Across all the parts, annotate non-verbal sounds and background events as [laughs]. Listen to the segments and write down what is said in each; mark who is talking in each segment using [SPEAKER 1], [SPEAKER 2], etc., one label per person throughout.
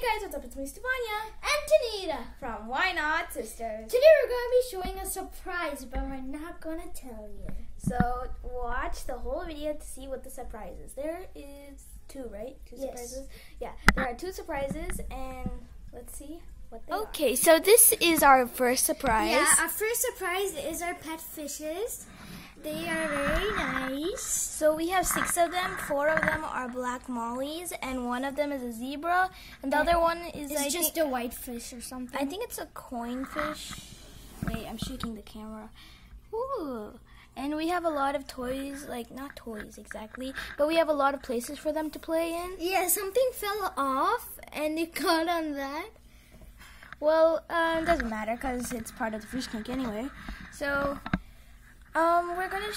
[SPEAKER 1] Hey guys, what's up? It's me, Stefania
[SPEAKER 2] And Tanita.
[SPEAKER 1] from Y Not Sisters.
[SPEAKER 2] Today we're going to be showing a surprise, but we're not going to tell you.
[SPEAKER 1] So watch the whole video to see what the surprise is. There is two, right? Two
[SPEAKER 2] Yes.
[SPEAKER 1] surprises. Yeah, there are two surprises, and let's see what they
[SPEAKER 3] Okay, so this is our first surprise.
[SPEAKER 2] Yeah, our first surprise is our pet fishes. They are very nice.
[SPEAKER 3] So we have six of them. Four of them are black mollies, and one of them is a zebra, and the other one is
[SPEAKER 2] It's
[SPEAKER 3] I
[SPEAKER 2] just
[SPEAKER 3] think,
[SPEAKER 2] a white fish or something.
[SPEAKER 3] I think it's a coin fish. Wait, I'm shaking the camera. Ooh. And we have a lot of toys, like not toys exactly, but we have a lot of places for them to play in.
[SPEAKER 2] yeah, something fell off and it caught on that.
[SPEAKER 3] Well, uh, it doesn't matter because it's part of the fish tank anyway. So, um, we're gonna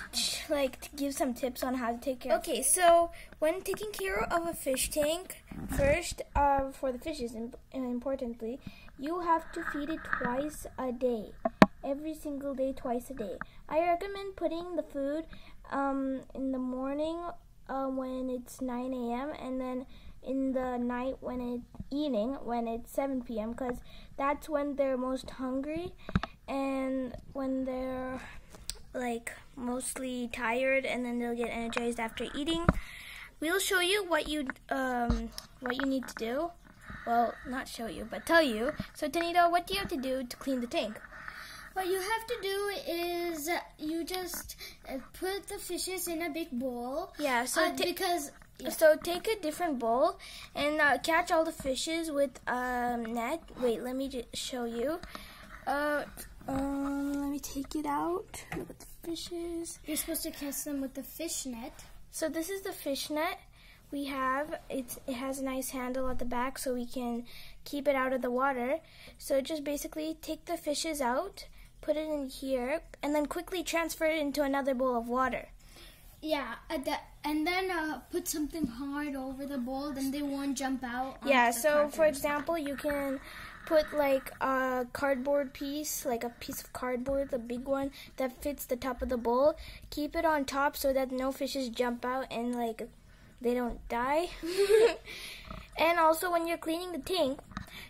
[SPEAKER 3] like give some tips on how to take care. Okay, so when taking care of a fish tank, first, uh, for the fishes, and importantly, you have to feed it twice a day, every single day, twice a day. I recommend putting the food, um, in the morning, uh, when it's 9 a.m. and then in the night when it's eating when it's 7 p.m. because that's when they're most hungry and when they're like mostly tired and then they'll get energized after eating. We'll show you what you um what you need to do. Well, not show you, but tell you. So Tanita, what do you have to do to clean the tank?
[SPEAKER 2] What you have to do is you just uh, put the fishes in a big bowl.
[SPEAKER 3] Yeah, so
[SPEAKER 2] uh, because
[SPEAKER 3] So take a different bowl and uh, catch all the fishes with a um, net. Wait, let me just show you. Uh, um, let me take it out. Look at the fishes.
[SPEAKER 2] you're supposed to catch them with the fish net.
[SPEAKER 3] So this is the fish net we have. It's it has a nice handle at the back so we can keep it out of the water. So just basically take the fishes out, put it in here, and then quickly transfer it into another bowl of water.
[SPEAKER 2] Yeah, and then uh, put something hard over the bowl, then they won't jump out.
[SPEAKER 3] Yeah, so for example, you can put like a cardboard piece, like a piece of cardboard, the big one that fits the top of the bowl. Keep it on top so that no fishes jump out and like they don't die. [laughs] and also when you're cleaning the tank,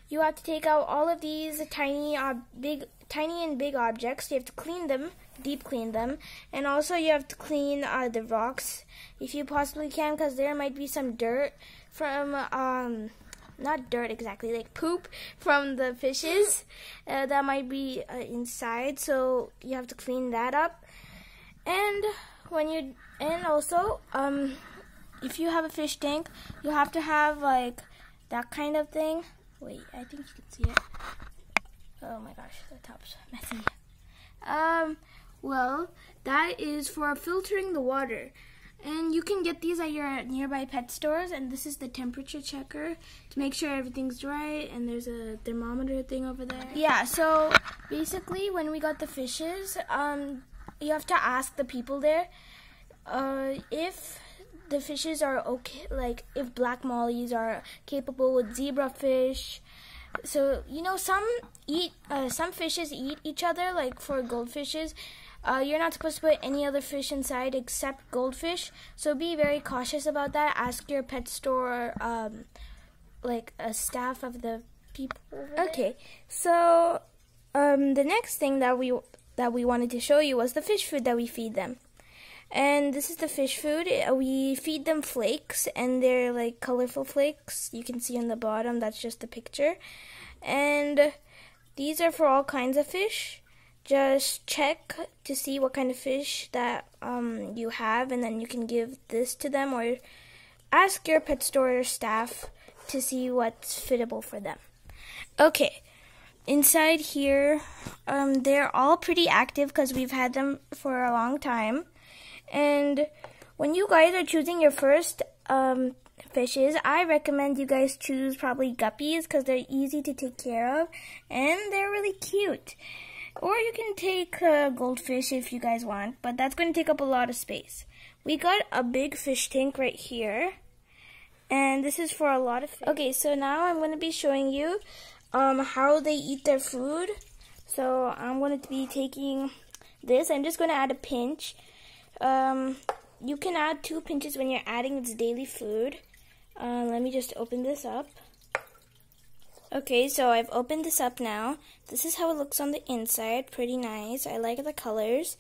[SPEAKER 3] you have to take out all of these tiny big tiny and big objects. You have to clean them, deep clean them, and also you have to clean uh, the rocks if you possibly can because there might be some dirt from um not dirt exactly, like poop from the fishes uh, that might be uh, inside. So you have to clean that up. And when you and also um, if you have a fish tank, you have to have like that kind of thing. Wait, I think you can see it. Oh my gosh, the top's messy. Um, well, that is for filtering the water. And you can get these at your nearby pet stores. And this is the temperature checker to make sure everything's right. And there's a thermometer thing over there. Yeah, so basically, when we got the fishes, um, you have to ask the people there uh, if the fishes are okay, like if black mollies are capable with zebra fish. So you know, some eat, uh, some fishes eat each other. Like for goldfishes, uh, you're not supposed to put any other fish inside except goldfish. So be very cautious about that. Ask your pet store, um, like a staff of the people. Okay, so um, the next thing that we that we wanted to show you was the fish food that we feed them. And this is the fish food. Uh, We feed them flakes, and they're like colorful flakes. You can see on the bottom, that's just a picture. And these are for all kinds of fish. Just check to see what kind of fish that um, you have, and then you can give this to them, or ask your pet store staff to see what's fittable for them. Okay, inside here, um, they're all pretty active because we've had them for a long time. And when you guys are choosing your first um, fishes, I recommend you guys choose probably guppies because they're easy to take care of and they're really cute. Or you can take goldfish if you guys want, but that's going to take up a lot of space. We got a big fish tank right here, and this is for a lot of fish. Okay, so now I'm going to be showing you um, how they eat their food. So I'm going to be taking this. I'm just going to add a pinch. Um, you can add two pinches when you're adding its daily food. Uh, let me just open this up. Okay, so I've opened this up now. This is how it looks on the inside. Pretty nice. I like the colors.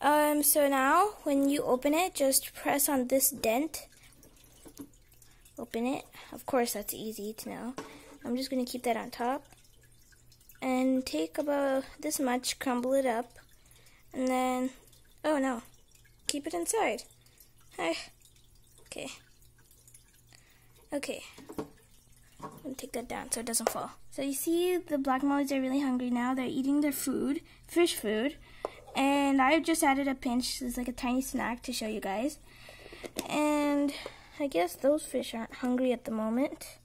[SPEAKER 3] Um, so now when you open it, just press on this dent. Open it. Of course, that's easy to know. I'm just going to keep that on top. And take about this much, crumble it up. And then, oh no, keep it inside. Hi. Okay. Okay. Gonna take that down so it doesn't fall. So you see the black mollies are really hungry now. They're eating their food, fish food. And I just added a pinch. It's like a tiny snack to show you guys. And I guess those fish aren't hungry at the moment.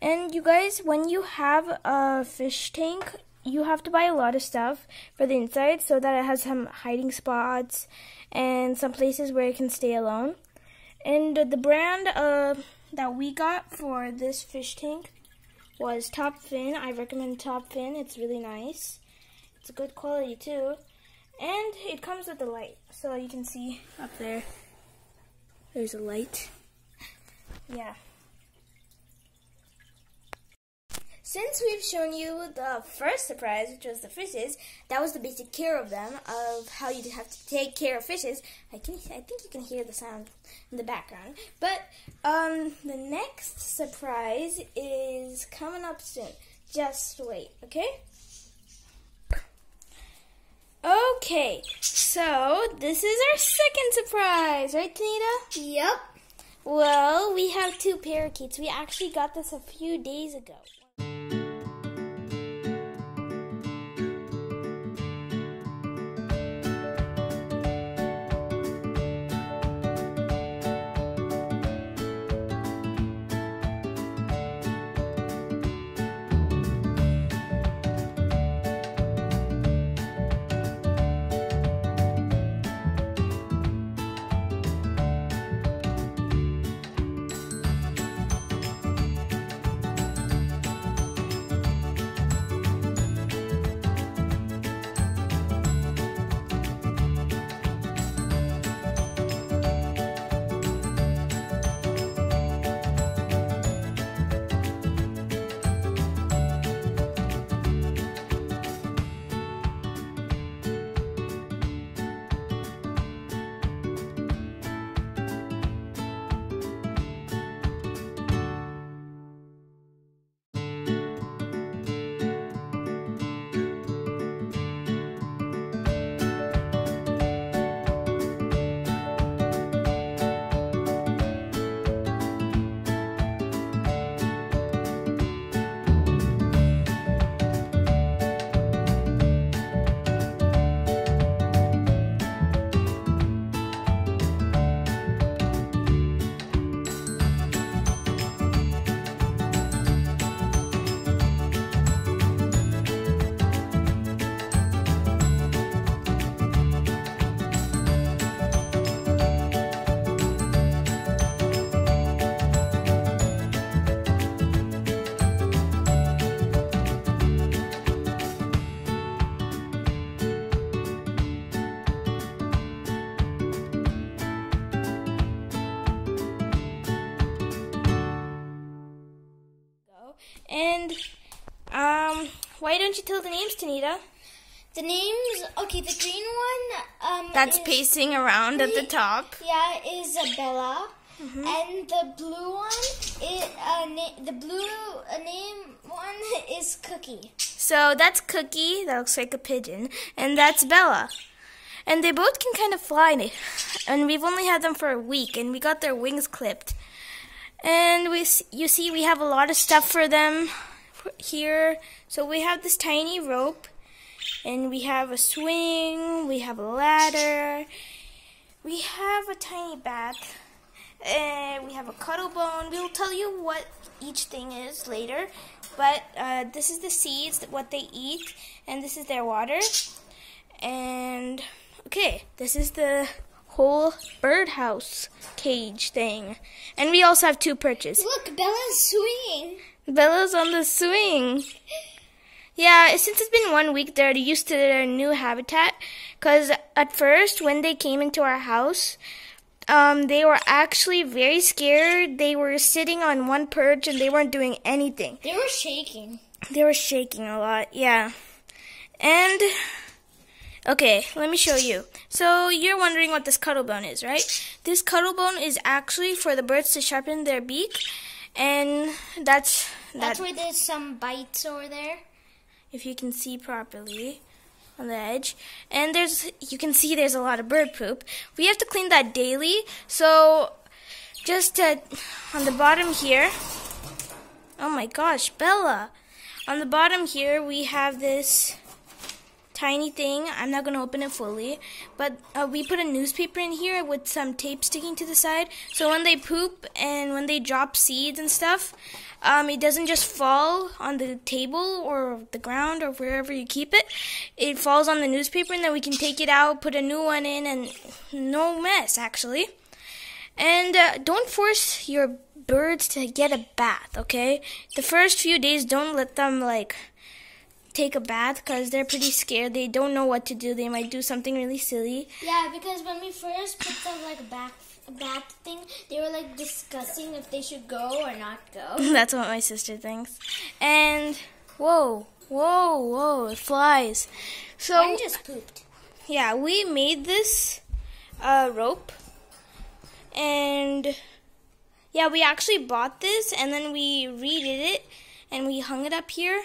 [SPEAKER 3] And you guys, when you have a fish tank, you have to buy a lot of stuff for the inside so that it has some hiding spots and some places where it can stay alone. And the brand uh, that we got for this fish tank was Top Fin. I recommend Top Fin. It's really nice. It's a good quality too. And it comes with a light. So you can see up there. There's a light. [laughs] Yeah. Since we've shown you the first surprise, which was the fishes, that was the basic care of them, of how you have to take care of fishes. I can, I think you can hear the sound in the background. But um, the next surprise is coming up soon. Just wait, okay? Okay, so this is our second surprise, right, Tanita?
[SPEAKER 2] Yep.
[SPEAKER 3] Well, we have two parakeets. We actually got this a few days ago. Thank you. And um, why don't you tell the names, Tanita?
[SPEAKER 2] The names, okay, the green one, um,
[SPEAKER 3] That's
[SPEAKER 2] is,
[SPEAKER 3] pacing around at the top.
[SPEAKER 2] Yeah, is Bella. And the blue one, it, uh, the blue uh, name one is Cookie.
[SPEAKER 3] So that's Cookie. That looks like a pigeon, and that's Bella. And they both can kind of fly, and we've only had them for a week, and we got their wings clipped. And we, you see, we have a lot of stuff for them here. So we have this tiny rope, and we have a swing. We have a ladder. We have a tiny bat. And we have a cuttlebone. We'll tell you what each thing is later. But uh, this is the seeds, what they eat, and this is their water. And okay, this is the whole birdhouse cage thing. And we also have two perches.
[SPEAKER 2] Look, Bella's swinging.
[SPEAKER 3] Bella's on the swing. Yeah, since it's been one week, they're used to their new habitat. Because at first, when they came into our house, um, they were actually very scared. They were sitting on one perch and they weren't doing anything.
[SPEAKER 2] They were shaking.
[SPEAKER 3] They were shaking a lot, yeah. And okay, let me show you. So you're wondering what this cuttlebone is, right? This cuttlebone is actually for the birds to sharpen their beak, and that's
[SPEAKER 2] That's where there's some bites over there.
[SPEAKER 3] If you can see properly on the edge, and there's you can see there's a lot of bird poop. We have to clean that daily. So just uh, on the bottom here. Oh my gosh, Bella! On the bottom here we have this tiny thing. I'm not going to open it fully, but uh, we put a newspaper in here with some tape sticking to the side. So when they poop and when they drop seeds and stuff, um, it doesn't just fall on the table or the ground or wherever you keep it. It falls on the newspaper, and then we can take it out, put a new one in, and no mess actually. And uh, don't force your birds to get a bath, okay? The first few days, don't let them like take a bath because they're pretty scared. They don't know what to do. They might do something really silly.
[SPEAKER 2] Yeah, because when we first put the like back bath thing, they were like discussing if they should go or not go. [laughs]
[SPEAKER 3] That's what my sister thinks. And whoa, whoa, whoa, it flies. So
[SPEAKER 2] One just pooped.
[SPEAKER 3] yeah, we made this uh, rope, and yeah, we actually bought this, and then we redid it, and we hung it up here.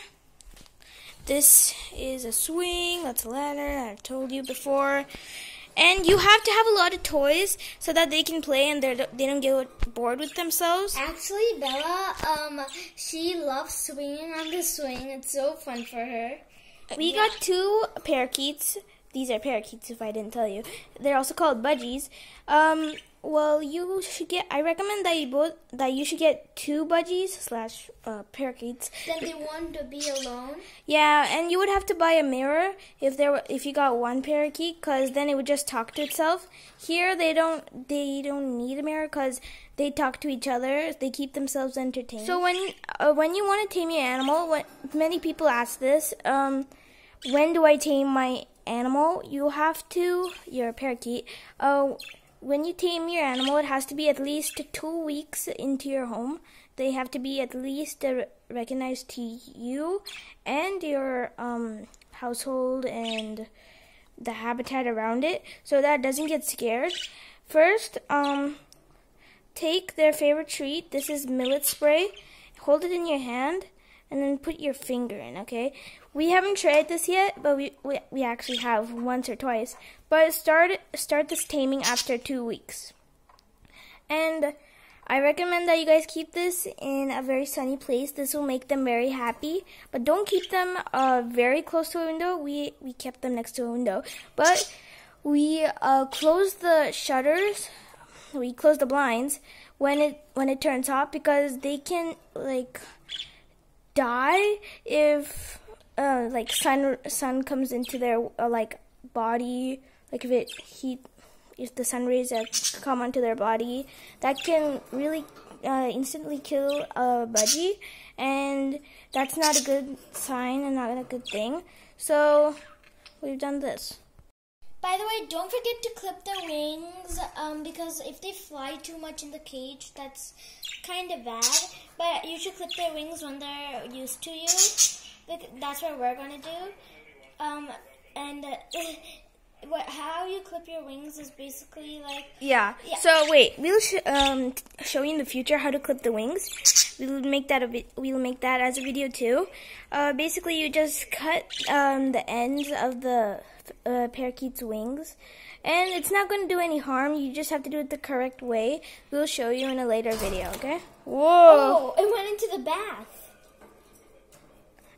[SPEAKER 3] This is a swing. That's a ladder. I've told you before. And you have to have a lot of toys so that they can play and they they don't get bored with themselves.
[SPEAKER 2] Actually, Bella, um, she loves swinging on the swing. It's so fun for her.
[SPEAKER 3] We got two parakeets. These are parakeets, if I didn't tell you. They're also called budgies. Um, well, you should get. I recommend that you both that you should get two budgies slash uh, parakeets.
[SPEAKER 2] Then they want to be alone.
[SPEAKER 3] Yeah, and you would have to buy a mirror if there were, if you got one parakeet, because then it would just talk to itself. Here, they don't they don't need a mirror because they talk to each other. They keep themselves entertained. So when uh, when you want to tame your animal, what many people ask this, um, when do I tame my animal? You have to your parakeet. Uh, when you tame your animal, it has to be at least two weeks into your home. They have to be at least uh, recognized to you and your um, household and the habitat around it, so that it doesn't get scared. First, um, take their favorite treat. This is millet spray. Hold it in your hand and then put your finger in. Okay. We haven't tried this yet, but we, we, we actually have once or twice. But start start this taming after two weeks. And I recommend that you guys keep this in a very sunny place. This will make them very happy. But don't keep them uh, very close to a window. We we kept them next to a window, but we uh, close the shutters. We close the blinds when it when it turns hot because they can like die if uh, like sun sun comes into their uh, like body like if it heat if the sun rays that come onto their body that can really uh, instantly kill a budgie and that's not a good sign and not a good thing so we've done this
[SPEAKER 2] By the way, don't forget to clip their wings um, because if they fly too much in the cage, that's kind of bad. But you should clip their wings when they're used to you. That's what we're gonna do. Um, and uh, [laughs] what, how you clip your wings is basically like
[SPEAKER 3] Yeah.
[SPEAKER 2] Yeah.
[SPEAKER 3] So wait, we'll sh- um show you in the future how to clip the wings. We'll make that a vi- we'll make that as a video too. Uh, basically, you just cut um the ends of the uh, parakeet's wings, and it's not going to do any harm. You just have to do it the correct way. We'll show you in a later video. Okay. Whoa.
[SPEAKER 2] oh, it went into the bath.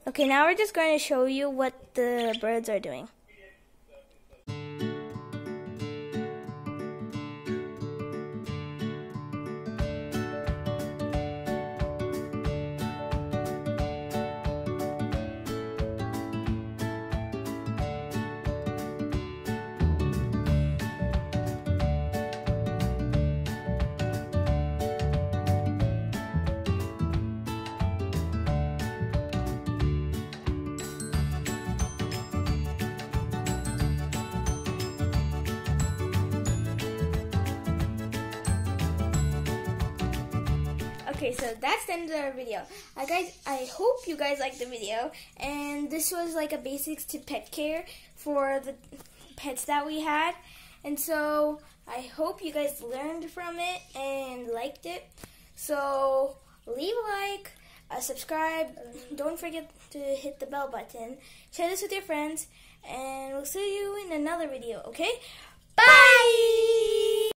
[SPEAKER 3] Okay, now we're just going to show you what the birds are doing. Okay, so that's the end of our video. I guys, I hope you guys liked the video. And this was like a basics to pet care for the pets that we had. And so I hope you guys learned from it and liked it. So leave a like, uh, subscribe. Don't forget to hit the bell button. Share this with your friends. And we'll see you in another video, okay? Bye!